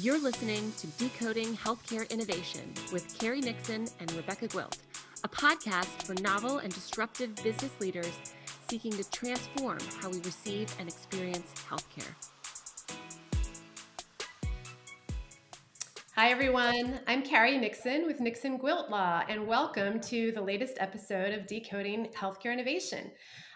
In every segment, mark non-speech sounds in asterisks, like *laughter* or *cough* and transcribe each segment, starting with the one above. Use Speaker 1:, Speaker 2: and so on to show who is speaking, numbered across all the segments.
Speaker 1: You're listening to Decoding Healthcare Innovation with Carrie Nixon and Rebecca Gwilt, a podcast for novel and disruptive business leaders seeking to transform how we receive and experience healthcare.
Speaker 2: Hi, everyone. I'm Carrie Nixon with Nixon Gwilt Law, and welcome to the latest episode of Decoding Healthcare Innovation.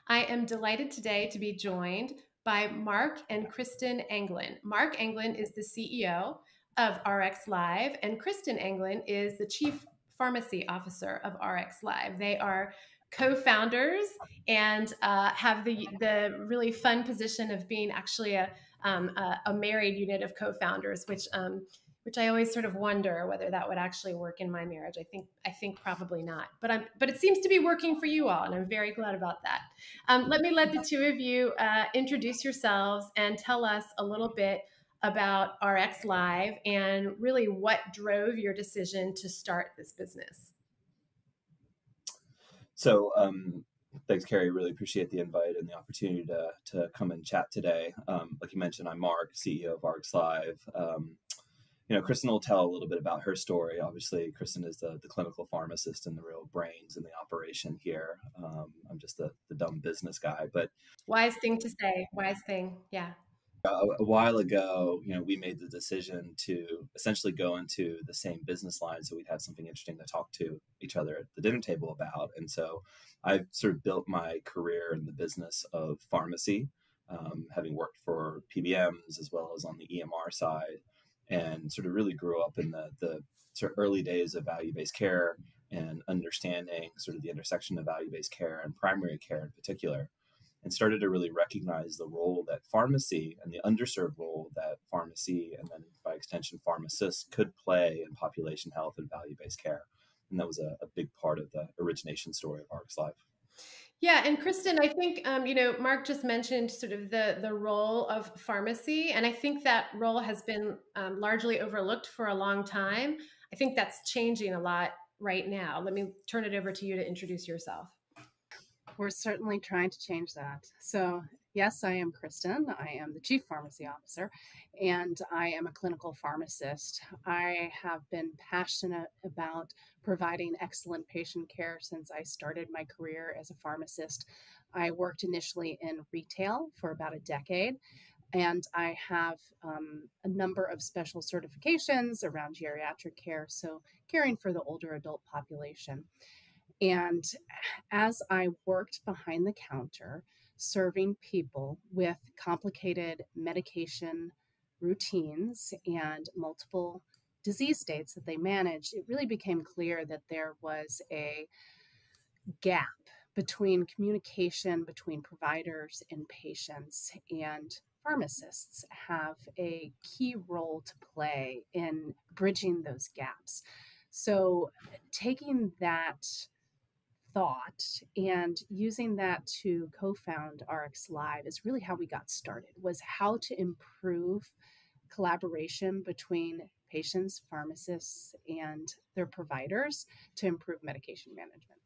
Speaker 2: I am delighted today to be joined by Mark and Kristen Engelen. Mark Engelen is the CEO of RX Live, and Kristen Engelen is the Chief Pharmacy Officer of RX Live. They are co-founders and uh, have the the really fun position of being actually a um, a, a, married unit of co-founders, which um, which I always sort of wonder whether that would actually work in my marriage. I think I think probably not, but I'm but it seems to be working for you all, and I'm very glad about that. Um, let me let the two of you uh, introduce yourselves and tell us a little bit about RX Live and really what drove your decision to start this business.
Speaker 3: So, um, thanks, Carrie. Really appreciate the invite and the opportunity to to come and chat today. Um, like you mentioned, I'm Mark, CEO of RX Live. Um, you know, Kristen will tell a little bit about her story. Obviously, Kristen is the, the clinical pharmacist and the real brains in the operation here. Um, I'm just the, the dumb business guy, but
Speaker 2: wise thing to say. Wise thing, yeah.
Speaker 3: A, a while ago, you know, we made the decision to essentially go into the same business line, so we'd have something interesting to talk to each other at the dinner table about. And so, I've sort of built my career in the business of pharmacy, um, having worked for PBMs as well as on the EMR side and sort of really grew up in the the sort of early days of value-based care and understanding sort of the intersection of value-based care and primary care in particular and started to really recognize the role that pharmacy and the underserved role that pharmacy and then by extension pharmacists could play in population health and value-based care and that was a, a big part of the origination story of RxLive.
Speaker 2: Yeah, and Kristen, I think um, you know Mark just mentioned sort of the the role of pharmacy, and I think that role has been um, largely overlooked for a long time. I think that's changing a lot right now. Let me turn it over to you to introduce yourself.
Speaker 4: We're certainly trying to change that. So, yes, I am Kristen. I am the Chief Pharmacy Officer, and I am a clinical pharmacist. I have been passionate about providing excellent patient care since I started my career as a pharmacist. I worked initially in retail for about a decade, and I have um, a number of special certifications around geriatric care, so caring for the older adult population. And as I worked behind the counter, serving people with complicated medication routines and multiple disease states that they managed, it really became clear that there was a gap between communication between providers and patients and pharmacists have a key role to play in bridging those gaps. So taking that thought and using that to co-found rx live is really how we got started was how to improve collaboration between patients, pharmacists, and their providers to improve medication management.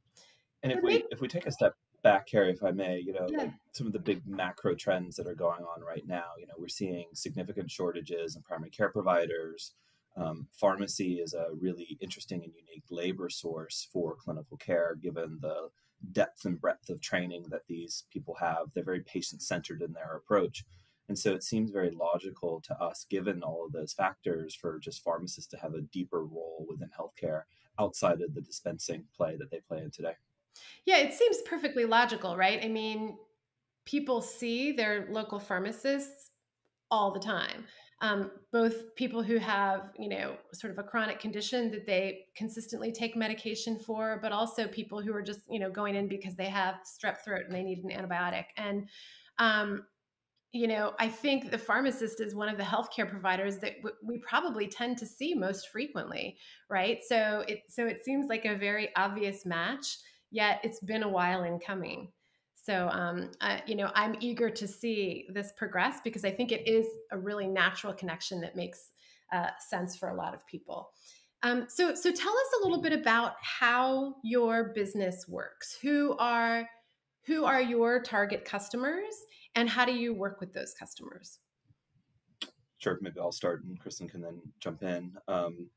Speaker 3: And if we if we take a step back, Carrie, if I may, you know, yeah. like some of the big macro trends that are going on right now, you know, we're seeing significant shortages in primary care providers. Um, pharmacy is a really interesting and unique labor source for clinical care, given the depth and breadth of training that these people have. They're very patient centered in their approach. And so it seems very logical to us, given all of those factors, for just pharmacists to have a deeper role within healthcare outside of the dispensing play that they play in today.
Speaker 2: Yeah, it seems perfectly logical, right? I mean, people see their local pharmacists all the time. Um, both people who have, you know, sort of a chronic condition that they consistently take medication for, but also people who are just, you know, going in because they have strep throat and they need an antibiotic. And um, you know, I think the pharmacist is one of the healthcare providers that we probably tend to see most frequently, right? So it so it seems like a very obvious match, yet it's been a while in coming. So, um, you know, I'm eager to see this progress because I think it is a really natural connection that makes uh, sense for a lot of people. Um, so, so tell us a little bit about how your business works. Who are who are your target customers and how do you work with those customers?
Speaker 3: Sure, maybe I'll start and Kristen can then jump in. Um,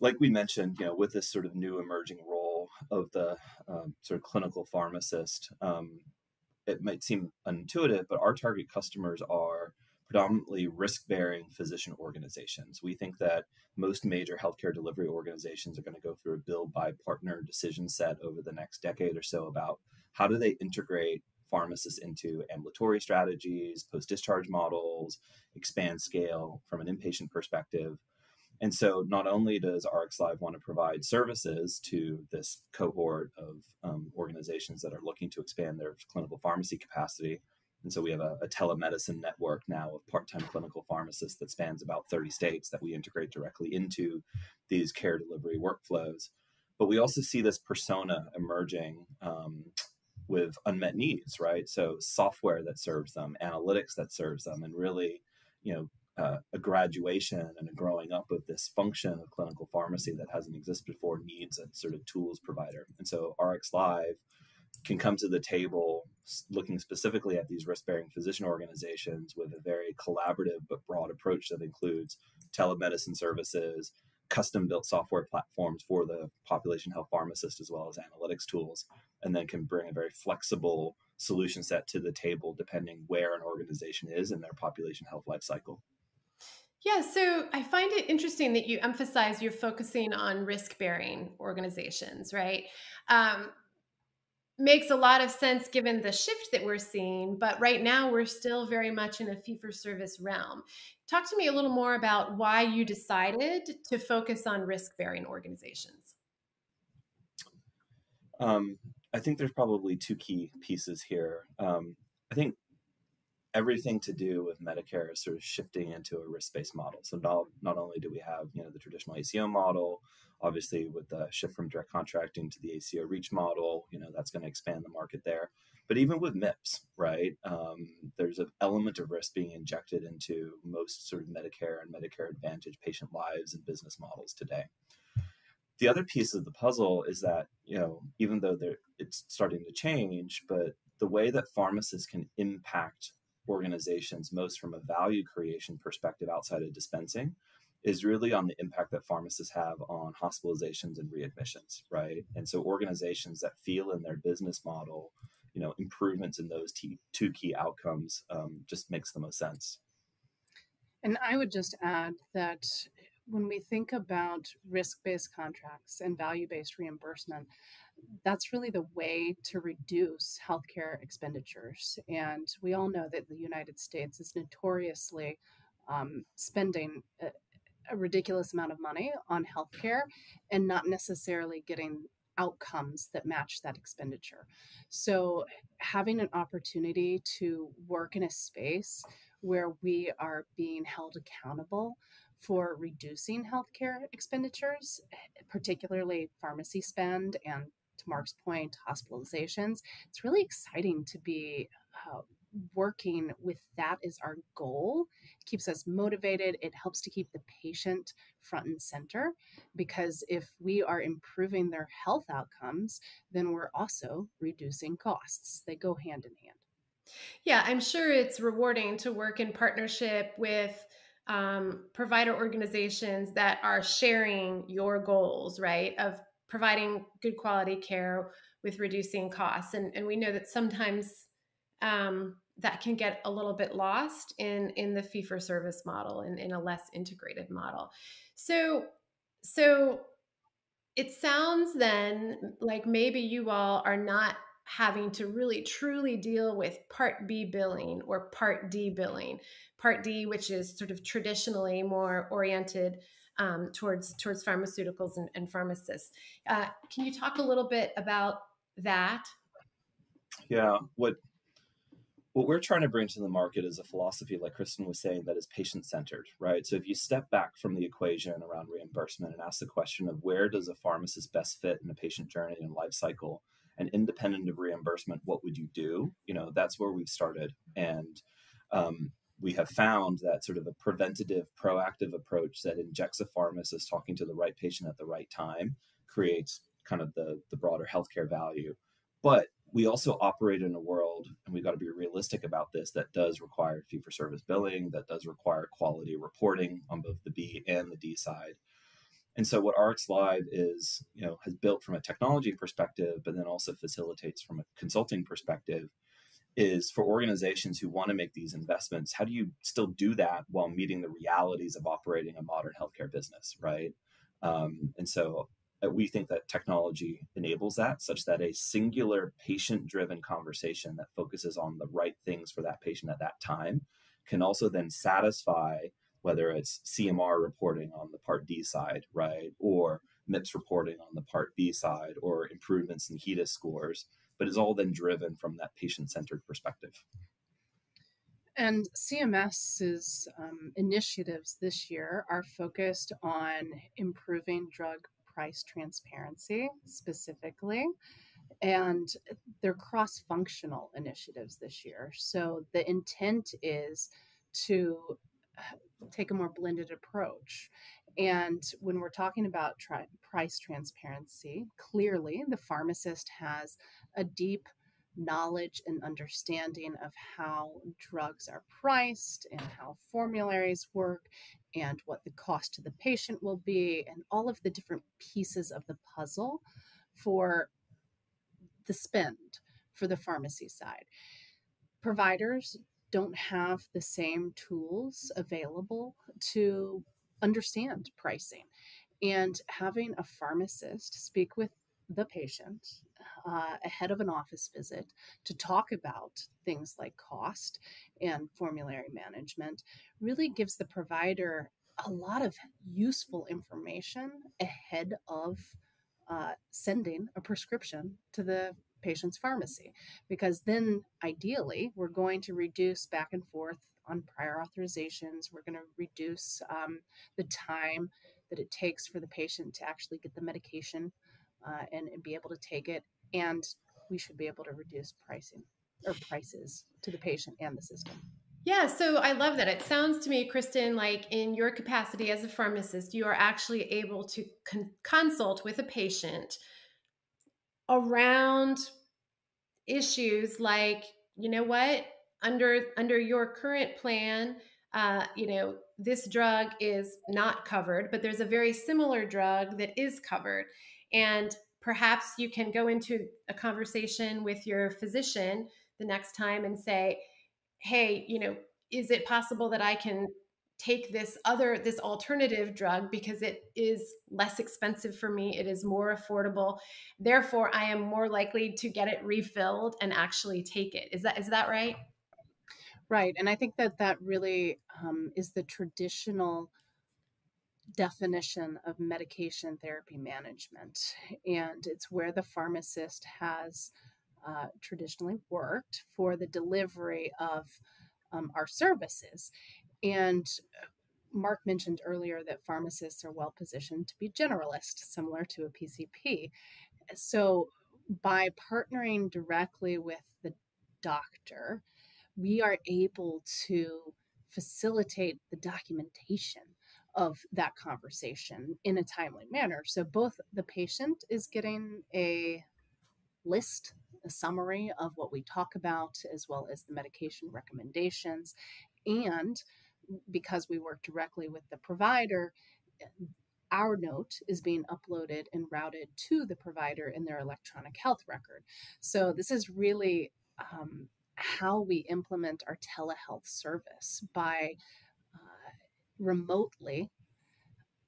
Speaker 3: like we mentioned, you know, with this sort of new emerging role of the um, sort of clinical pharmacist, um, it might seem unintuitive, but our target customers are predominantly risk bearing physician organizations. We think that most major healthcare delivery organizations are going to go through a build by partner decision set over the next decade or so about how do they integrate pharmacists into ambulatory strategies, post discharge models, expand scale from an inpatient perspective. And so, not only does RxLive want to provide services to this cohort of um, organizations that are looking to expand their clinical pharmacy capacity, and so we have a, a telemedicine network now of part time clinical pharmacists that spans about 30 states that we integrate directly into these care delivery workflows. But we also see this persona emerging um, with unmet needs, right? So software that serves them, analytics that serves them, and really, you know, uh, a graduation and a growing up of this function of clinical pharmacy that hasn't existed before needs a sort of tools provider. And so RX Live can come to the table looking specifically at these risk bearing physician organizations with a very collaborative but broad approach that includes telemedicine services, custom built software platforms for the population health pharmacist, as well as analytics tools, and then can bring a very flexible solution set to the table depending where an organization is in their population health life cycle.
Speaker 2: Yeah, so I find it interesting that you emphasize you're focusing on risk bearing organizations, right? Um, makes a lot of sense given the shift that we're seeing but right now we're still very much in a fee for service realm. Talk to me a little more about why you decided to focus on risk bearing organizations.
Speaker 3: Um, i think there's probably two key pieces here. Um, i think everything to do with medicare is sort of shifting into a risk-based model so not, not only do we have you know the traditional aco model obviously with the shift from direct contracting to the ACO REACH model, you know, that's going to expand the market there. But even with MIPS, right, um, there's an element of risk being injected into most sort of Medicare and Medicare Advantage patient lives and business models today. The other piece of the puzzle is that, you know, even though it's starting to change, but the way that pharmacists can impact organizations most from a value creation perspective outside of dispensing is really on the impact that pharmacists have on hospitalizations and readmissions, right? And so organizations that feel in their business model, you know, improvements in those t- two key outcomes um, just makes the most sense.
Speaker 4: And I would just add that when we think about risk based contracts and value based reimbursement, that's really the way to reduce healthcare expenditures. And we all know that the United States is notoriously um, spending uh, a ridiculous amount of money on healthcare and not necessarily getting outcomes that match that expenditure. So, having an opportunity to work in a space where we are being held accountable for reducing healthcare expenditures, particularly pharmacy spend and to Mark's point, hospitalizations, it's really exciting to be uh, working with that as our goal. It keeps us motivated it helps to keep the patient front and center because if we are improving their health outcomes then we're also reducing costs. They go hand in hand.
Speaker 2: Yeah i'm sure it's rewarding to work in partnership with um, provider organizations that are sharing your goals right of providing good quality care with reducing costs and, and we know that sometimes um, that can get a little bit lost in in the fee for service model and in a less integrated model. So so it sounds then like maybe you all are not having to really truly deal with part B billing or part D billing. Part D, which is sort of traditionally more oriented um, towards towards pharmaceuticals and, and pharmacists. Uh, can you talk a little bit about that?
Speaker 3: Yeah, what what we're trying to bring to the market is a philosophy, like Kristen was saying, that is patient centered, right? So if you step back from the equation around reimbursement and ask the question of where does a pharmacist best fit in a patient journey and life cycle, and independent of reimbursement, what would you do? You know, that's where we've started. And um, we have found that sort of a preventative, proactive approach that injects a pharmacist talking to the right patient at the right time creates kind of the, the broader healthcare value. But we also operate in a world, and we've got to be realistic about this, that does require fee for service billing, that does require quality reporting on both the B and the D side. And so what RX Live is, you know, has built from a technology perspective, but then also facilitates from a consulting perspective, is for organizations who want to make these investments, how do you still do that while meeting the realities of operating a modern healthcare business, right? Um, and so uh, we think that technology enables that such that a singular patient driven conversation that focuses on the right things for that patient at that time can also then satisfy whether it's CMR reporting on the Part D side, right, or MIPS reporting on the Part B side, or improvements in HEDIS scores, but is all then driven from that patient centered perspective.
Speaker 4: And CMS's um, initiatives this year are focused on improving drug price transparency specifically. And they're cross functional initiatives this year. So the intent is to take a more blended approach. And when we're talking about tri- price transparency, clearly the pharmacist has a deep knowledge and understanding of how drugs are priced and how formularies work and what the cost to the patient will be and all of the different pieces of the puzzle for the spend for the pharmacy side. Providers don't have the same tools available to understand pricing. And having a pharmacist speak with the patient uh, ahead of an office visit to talk about things like cost and formulary management really gives the provider a lot of useful information ahead of uh, sending a prescription to the patient's pharmacy. Because then ideally we're going to reduce back and forth on prior authorizations. We're going to reduce um, the time that it takes for the patient to actually get the medication uh, and, and be able to take it and we should be able to reduce pricing or prices to the patient and the system.
Speaker 2: Yeah, so I love that. It sounds to me, Kristen, like in your capacity as a pharmacist, you are actually able to con- consult with a patient around issues like, you know what, under under your current plan, uh, you know, this drug is not covered, but there's a very similar drug that is covered, and perhaps you can go into a conversation with your physician the next time and say, hey, you know, is it possible that I can take this other this alternative drug because it is less expensive for me it is more affordable therefore i am more likely to get it refilled and actually take it. Is that is that right?
Speaker 4: Right and i think that that really um, is the traditional definition of medication therapy management. And it's where the pharmacist has uh, traditionally worked for the delivery of um, our services. And uh, Mark mentioned earlier that pharmacists are well positioned to be generalists, similar to a PCP. So, by partnering directly with the doctor, we are able to facilitate the documentation of that conversation in a timely manner. So both the patient is getting a list, a summary of what we talk about, as well as the medication recommendations. And because we work directly with the provider, our note is being uploaded and routed to the provider in their electronic health record. So this is really um, how we implement our telehealth service by remotely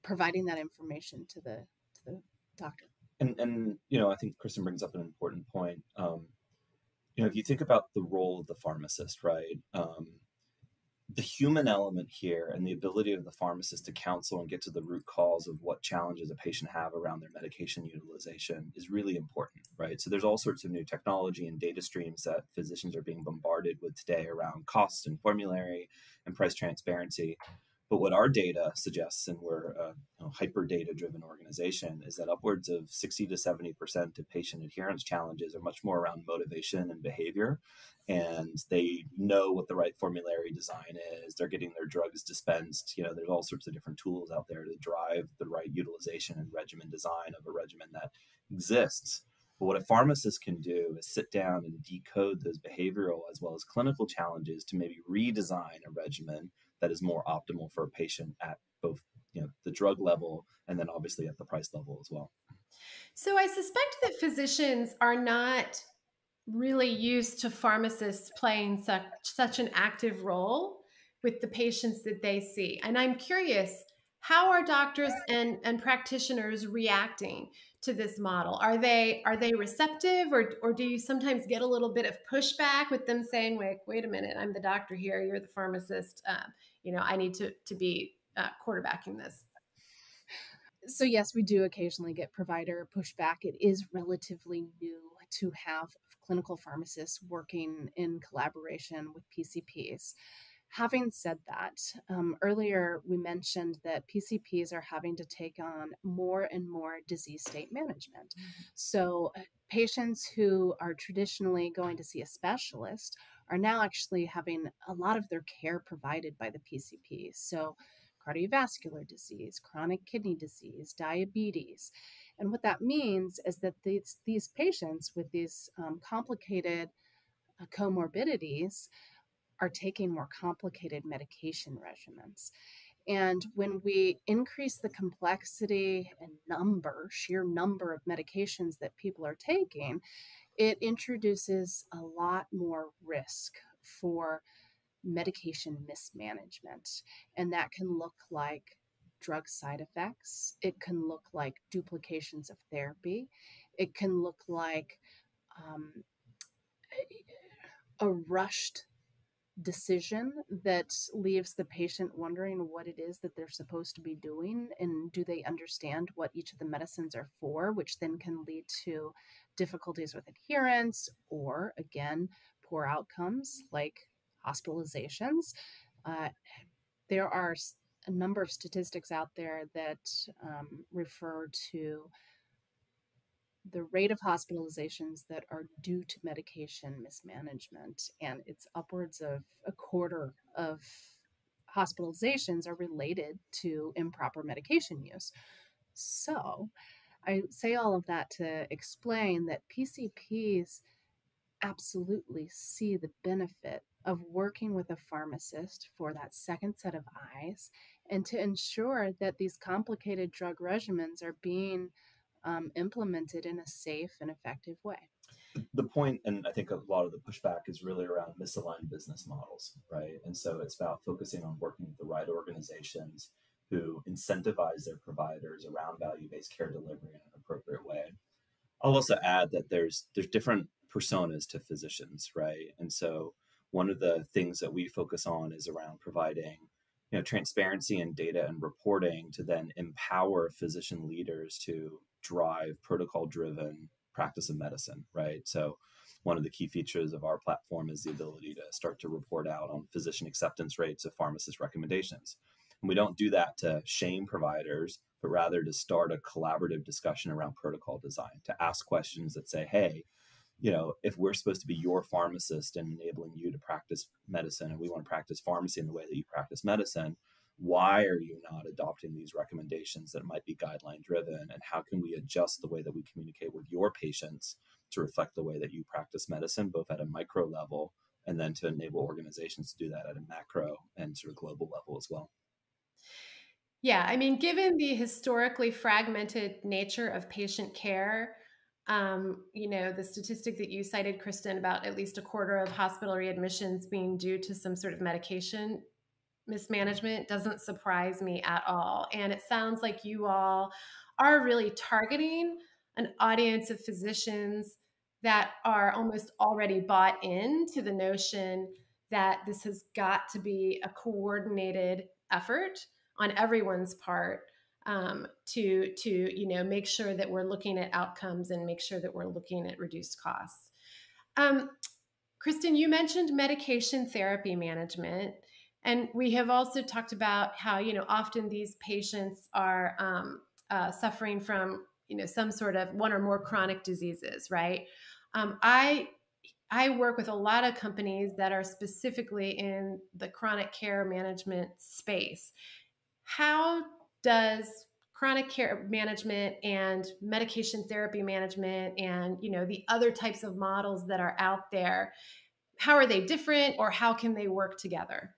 Speaker 4: providing that information to the to the doctor.
Speaker 3: And and you know, I think Kristen brings up an important point. Um, you know, if you think about the role of the pharmacist, right? Um, the human element here and the ability of the pharmacist to counsel and get to the root cause of what challenges a patient have around their medication utilization is really important right so there's all sorts of new technology and data streams that physicians are being bombarded with today around cost and formulary and price transparency but what our data suggests, and we're a you know, hyper data driven organization, is that upwards of 60 to 70% of patient adherence challenges are much more around motivation and behavior. And they know what the right formulary design is. They're getting their drugs dispensed. You know, there's all sorts of different tools out there to drive the right utilization and regimen design of a regimen that exists But what a pharmacist can do is sit down and decode those behavioral as well as clinical challenges to maybe redesign a regimen that is more optimal for a patient at both you know the drug level and then obviously at the price level as well.
Speaker 2: So I suspect that physicians are not really used to pharmacists playing such such an active role with the patients that they see. And I'm curious, how are doctors and, and practitioners reacting to this model? Are they are they receptive or or do you sometimes get a little bit of pushback with them saying, wait, wait a minute, I'm the doctor here, you're the pharmacist. Uh, you know, I need to to be uh, quarterbacking this.
Speaker 4: So yes, we do occasionally get provider pushback. It is relatively new to have clinical pharmacists working in collaboration with PCPs. Having said that, um, earlier we mentioned that PCPs are having to take on more and more disease state management. Mm-hmm. So, uh, patients who are traditionally going to see a specialist are now actually having a lot of their care provided by the PCP. So, cardiovascular disease, chronic kidney disease, diabetes. And what that means is that these, these patients with these um, complicated uh, comorbidities are taking more complicated medication regimens. And when we increase the complexity and number, sheer number of medications that people are taking, it introduces a lot more risk for medication mismanagement. And that can look like drug side effects, it can look like duplications of therapy, it can look like um, a rushed decision that leaves the patient wondering what it is that they're supposed to be doing and do they understand what each of the medicines are for, which then can lead to difficulties with adherence or, again, poor outcomes like hospitalizations. Uh, there are a number of statistics out there that um, refer to the rate of hospitalizations that are due to medication mismanagement, and it's upwards of a quarter of hospitalizations are related to improper medication use. So, I say all of that to explain that PCPs absolutely see the benefit of working with a pharmacist for that second set of eyes and to ensure that these complicated drug regimens are being um, implemented in a safe and effective way.
Speaker 3: The point, and I think a lot of the pushback is really around misaligned business models, right? And so it's about focusing on working with the right organizations who incentivize their providers around value-based care delivery in an appropriate way. I'll also add that there's there's different personas to physicians, right? And so one of the things that we focus on is around providing you know transparency and data and reporting to then empower physician leaders to drive protocol driven practice of medicine right? So one of the key features of our platform is the ability to start to report out on physician acceptance rates of pharmacist recommendations. And we don't do that to shame providers but rather to start a collaborative discussion around protocol design to ask questions that say hey you know, if we're supposed to be your pharmacist and enabling you to practice medicine and we want to practice pharmacy in the way that you practice medicine, why are you not adopting these recommendations that might be guideline driven? And how can we adjust the way that we communicate with your patients to reflect the way that you practice medicine, both at a micro level and then to enable organizations to do that at a macro and sort of global level as well?
Speaker 2: Yeah, I mean, given the historically fragmented nature of patient care, um, you know, the statistic that you cited, Kristen, about at least a quarter of hospital readmissions being due to some sort of medication mismanagement doesn't surprise me at all. And it sounds like you all are really targeting an audience of physicians that are almost already bought into the notion that this has got to be a coordinated effort on everyone's part um, to to you know make sure that we're looking at outcomes and make sure that we're looking at reduced costs. Um, Kristen, you mentioned medication therapy management, and we have also talked about how you know often these patients are um, uh, suffering from you know some sort of one or more chronic diseases, right? Um, I I work with a lot of companies that are specifically in the chronic care management space. How does chronic care management and medication therapy management and you know the other types of models that are out there how are they different or how can they work together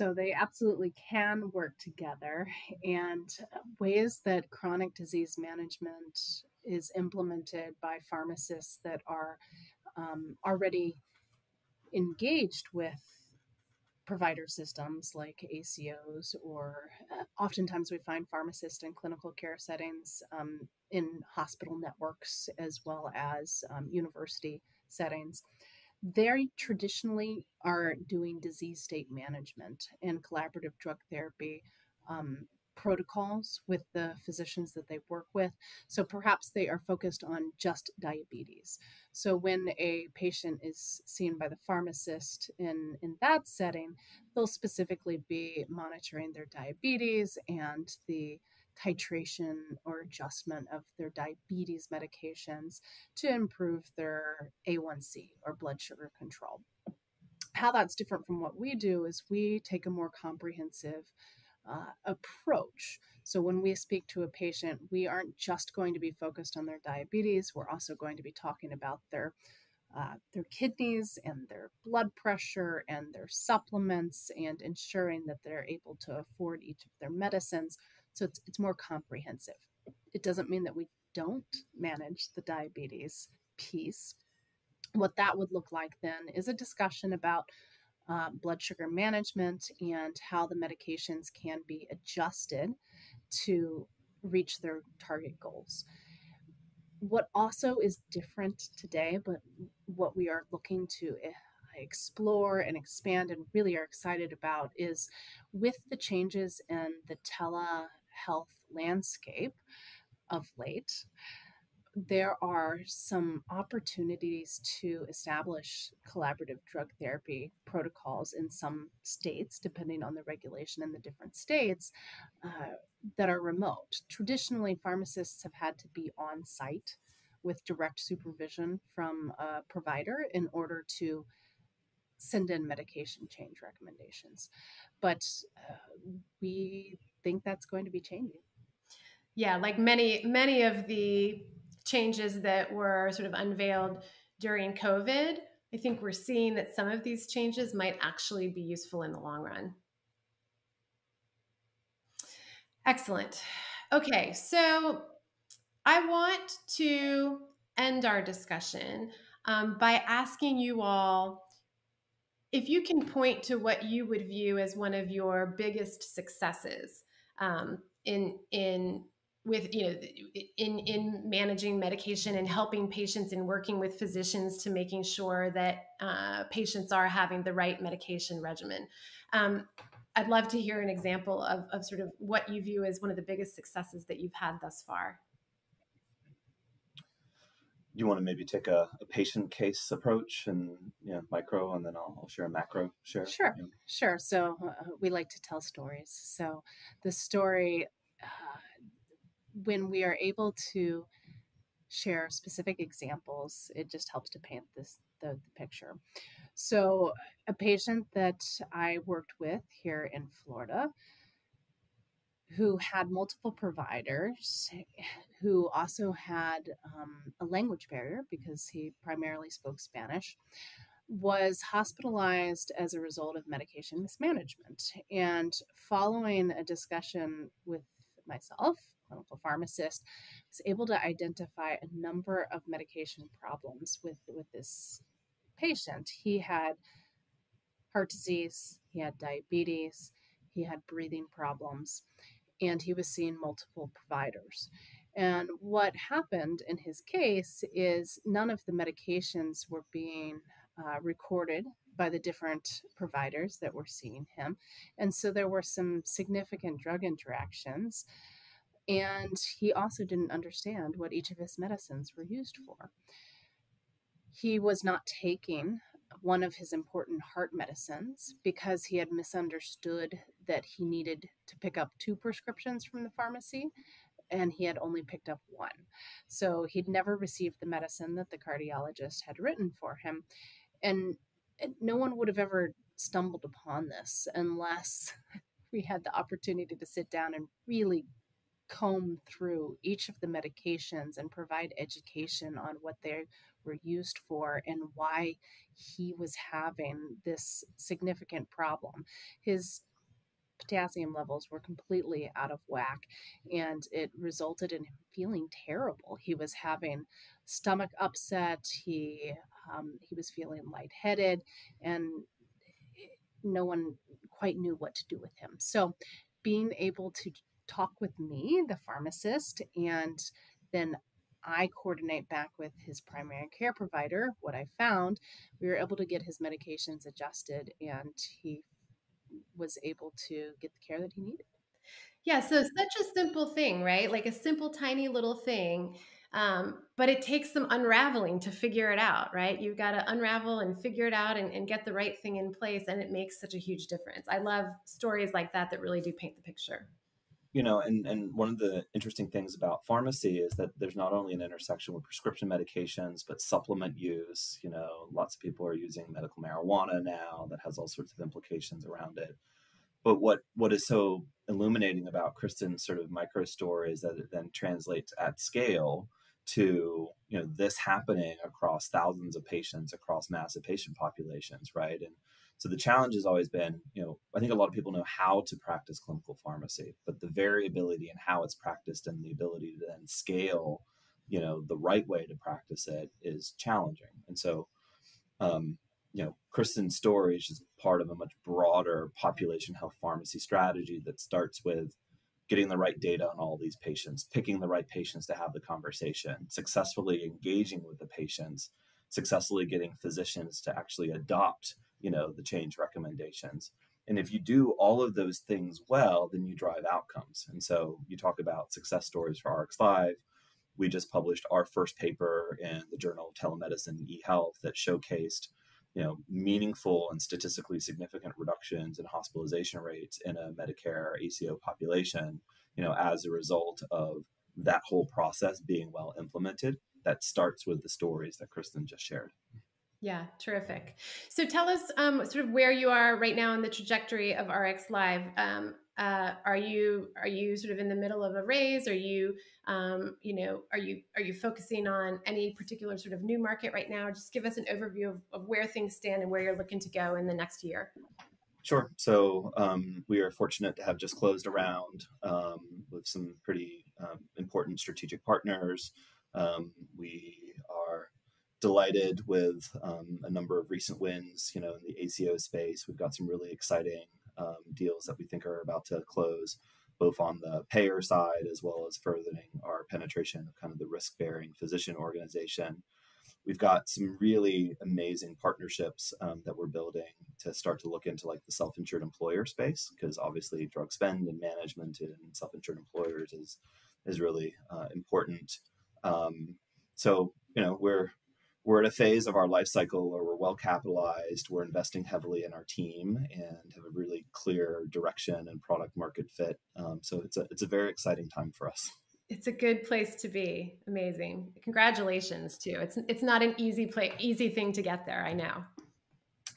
Speaker 4: so they absolutely can work together and ways that chronic disease management is implemented by pharmacists that are um, already engaged with provider systems like ACOs, or uh, oftentimes we find pharmacists in clinical care settings um, in hospital networks as well as um, university settings. They traditionally are doing disease state management and collaborative drug therapy um, protocols with the physicians that they work with. So perhaps they are focused on just diabetes. So when a patient is seen by the pharmacist in, in that setting, they'll specifically be monitoring their diabetes and the titration or adjustment of their diabetes medications to improve their A1C or blood sugar control. How that's different from what we do is we take a more comprehensive uh, approach. So, when we speak to a patient, we aren't just going to be focused on their diabetes, we're also going to be talking about their uh, their kidneys and their blood pressure and their supplements and ensuring that they're able to afford each of their medicines. So it's, it's more comprehensive. It doesn't mean that we don't manage the diabetes piece. What that would look like then is a discussion about uh, blood sugar management and how the medications can be adjusted to reach their target goals. What also is different today, but what we are looking to eh, explore and expand and really are excited about is with the changes in the telehealth landscape of late, there are some opportunities to establish collaborative drug therapy protocols in some states, depending on the regulation in the different states, uh, that are remote. Traditionally, pharmacists have had to be on site with direct supervision from a provider in order to send in medication change recommendations. But uh, we think that's going to be changing.
Speaker 2: Yeah, like many many of the changes that were sort of unveiled during COVID, I think we're seeing that some of these changes might actually be useful in the long run. Excellent. Okay, so I want to end our discussion um, by asking you all if you can point to what you would view as one of your biggest successes um, in in with you know in in managing medication and helping patients and working with physicians to making sure that uh, patients are having the right medication regimen. Um, i'd love to hear an example of, of sort of what you view as one of the biggest successes that you've had thus far
Speaker 3: you want to maybe take a, a patient case approach and you know, micro and then I'll, I'll share a macro share?
Speaker 4: Sure sure. So uh, we like to tell stories. So the story uh, when we are able to share specific examples, it just helps to paint this the, the picture. So, a patient that I worked with here in Florida who had multiple providers, who also had um, a language barrier because he primarily spoke Spanish, was hospitalized as a result of medication mismanagement. And following a discussion with myself clinical pharmacist, was able to identify a number of medication problems with, with this patient. He had heart disease, he had diabetes, he had breathing problems, and he was seeing multiple providers. And what happened in his case is none of the medications were being uh, recorded by the different providers that were seeing him. And so there were some significant drug interactions and he also didn't understand what each of his medicines were used for. He was not taking one of his important heart medicines because he had misunderstood that he needed to pick up two prescriptions from the pharmacy and he had only picked up one. So he'd never received the medicine that the cardiologist had written for him. And no one would have ever stumbled upon this unless *laughs* we had the opportunity to sit down and really comb through each of the medications and provide education on what they were used for and why he was having this significant problem. His potassium levels were completely out of whack and it resulted in him feeling terrible. He was having stomach upset, he um, he was feeling lightheaded and no one quite knew what to do with him. So being able to talk with me, the pharmacist, and then I coordinate back with his primary care provider what I found. We were able to get his medications adjusted and he was able to get the care that he needed.
Speaker 2: Yeah, so such a simple thing, right? Like a simple, tiny little thing. Um, but it takes some unraveling to figure it out, right? You've got to unravel and figure it out and, and get the right thing in place. And it makes such a huge difference. I love stories like that that really do paint the picture
Speaker 3: you know and and one of the interesting things about pharmacy is that there's not only an intersection with prescription medications but supplement use you know lots of people are using medical marijuana now that has all sorts of implications around it. But what what is so illuminating about kristen's sort of micro story is that it then translates at scale to you know this happening across thousands of patients across massive patient populations right? And so the challenge has always been, you know, I think a lot of people know how to practice clinical pharmacy, but the variability in how it's practiced and the ability to then scale, you know, the right way to practice it is challenging. And so, um, you know, Kristen's story is just part of a much broader population health pharmacy strategy that starts with getting the right data on all these patients, picking the right patients to have the conversation, successfully engaging with the patients, successfully getting physicians to actually adopt you know the change recommendations. And if you do all of those things well then you drive outcomes. And so you talk about success stories for rx live we just published our first paper in the journal of telemedicine e-health that showcased you know meaningful and statistically significant reductions in hospitalization rates in a medicare aco population you know as a result of that whole process being well implemented. That starts with the stories that kristen just shared
Speaker 2: yeah, terrific. So tell us um, sort of where you are right now in the trajectory of RX Live. Um, uh, are you are you sort of in the middle of a raise? Are you um, you know are you are you focusing on any particular sort of new market right now? Just give us an overview of, of where things stand and where you're looking to go in the next year.
Speaker 3: Sure. So um, we are fortunate to have just closed a round um, with some pretty um, important strategic partners. Um, we are delighted with um, a number of recent wins, you know, in the ACO space. We've got some really exciting um, deals that we think are about to close, both on the payer side as well as furthering our penetration of kind of the risk bearing physician organization. We've got some really amazing partnerships um, that we're building to start to look into like the self-insured employer space because obviously drug spend and management in self-insured employers is is really uh, important. Um, so you know we're we're at a phase of our life cycle where we're well capitalized, we're investing heavily in our team, and have a really clear direction and product market fit. Um, so it's a it's a very exciting time for us.
Speaker 2: It's a good place to be. Amazing. Congratulations too. It's it's not an easy play easy thing to get there. I know.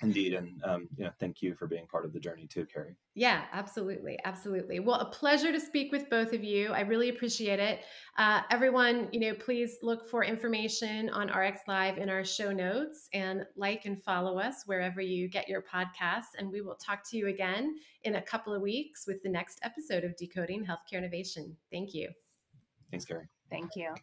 Speaker 3: Indeed, and um, you know, thank you for being part of the journey too, Carrie.
Speaker 2: Yeah, absolutely, absolutely. Well, a pleasure to speak with both of you. I really appreciate it. Uh, everyone, you know, please look for information on RX Live in our show notes, and like and follow us wherever you get your podcasts. And we will talk to you again in a couple of weeks with the next episode of Decoding Healthcare Innovation. Thank you.
Speaker 3: Thanks, Carrie.
Speaker 4: Thank you.